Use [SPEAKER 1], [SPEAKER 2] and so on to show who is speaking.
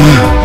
[SPEAKER 1] Oh.